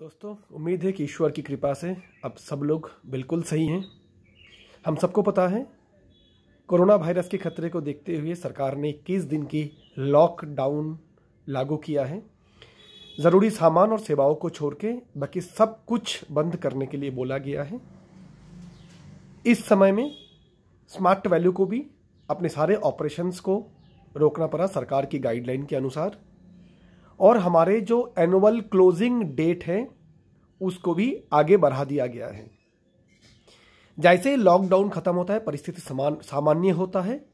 दोस्तों, उम्मीद है कि ईश्वर की कृपा से अब सब लोग बिल्कुल सही हैं। हम सबको पता है, कोरोना वायरस के खतरे को देखते हुए सरकार ने इक्कीस दिन की लॉकडाउन लागू किया है। ज़रूरी सामान और सेवाओं को छोड़ के बाकी सब कुछ बंद करने के लिए बोला गया है। इस समय में स्मार्ट वैल्यू को भी अपने सारे ऑपरेशंस को रोकना पड़ा सरकार की गाइडलाइन के अनुसार। और हमारे जो एनुअल क्लोजिंग डेट है, उसको भी आगे बढ़ा दिया गया है। जैसे लॉकडाउन खत्म होता है, परिस्थिति समान, सामान्य होता है,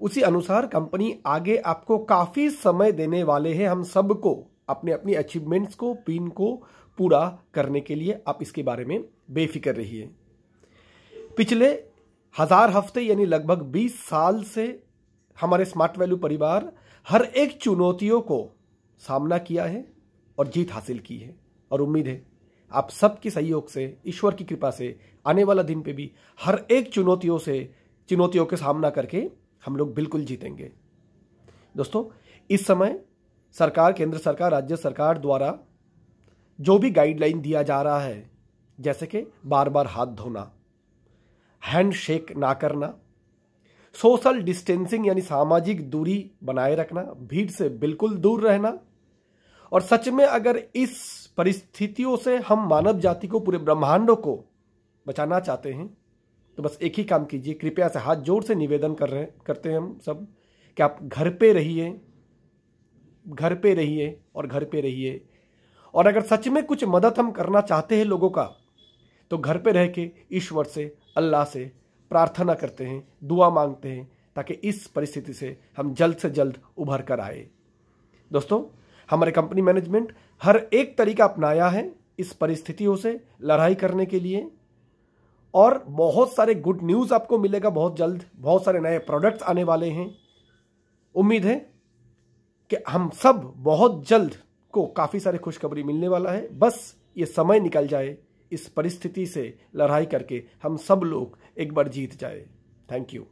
उसी अनुसार कंपनी आगे आपको काफ़ी समय देने वाले हैं हम सबको अपने अपनी अचीवमेंट्स को पिन को पूरा करने के लिए आप इसके बारे में बेफिक्र रहिए। पिछले हज़ार हफ़्ते यानी लगभग 20 साल से हमारे स्मार्ट वैल्यू परिवार हर एक चुनौतियों को सामना किया है और जीत हासिल की है। और उम्मीद है आप सबके सहयोग से, ईश्वर की कृपा से, आने वाला दिन पे भी हर एक चुनौतियों से, चुनौतियों के सामना करके हम लोग बिल्कुल जीतेंगे। दोस्तों, इस समय सरकार, केंद्र सरकार, राज्य सरकार द्वारा जो भी गाइडलाइन दिया जा रहा है, जैसे कि बार बार हाथ धोना हैंड शेक ना करना सोशल डिस्टेंसिंग यानी सामाजिक दूरी बनाए रखना, भीड़ से बिल्कुल दूर रहना और सच में अगर इस परिस्थितियों से हम मानव जाति को, पूरे ब्रह्मांडों को बचाना चाहते हैं तो बस एक ही काम कीजिए, कृपया से हाथ ज़ोर से निवेदन कर रहे, करते हैं हम सब कि आप घर पे रहिए, घर पे रहिए और घर पे रहिए। और अगर सच में कुछ मदद हम करना चाहते हैं लोगों का तो घर पे रह के ईश्वर से, अल्लाह से प्रार्थना करते हैं, दुआ मांगते हैं, ताकि इस परिस्थिति से हम जल्द से जल्द उभर कर आए। दोस्तों हमारे कंपनी मैनेजमेंट हर एक तरीका अपनाया है इस परिस्थितियों से लड़ाई करने के लिए। और बहुत सारे गुड न्यूज़ आपको मिलेगा, बहुत जल्द बहुत सारे नए प्रोडक्ट्स आने वाले हैं। उम्मीद है कि हम सब बहुत जल्द को काफ़ी सारे खुशखबरी मिलने वाला है। बस ये समय निकल जाए इस परिस्थिति से लड़ाई करके हम सब लोग एक बार जीत जाए। Thank you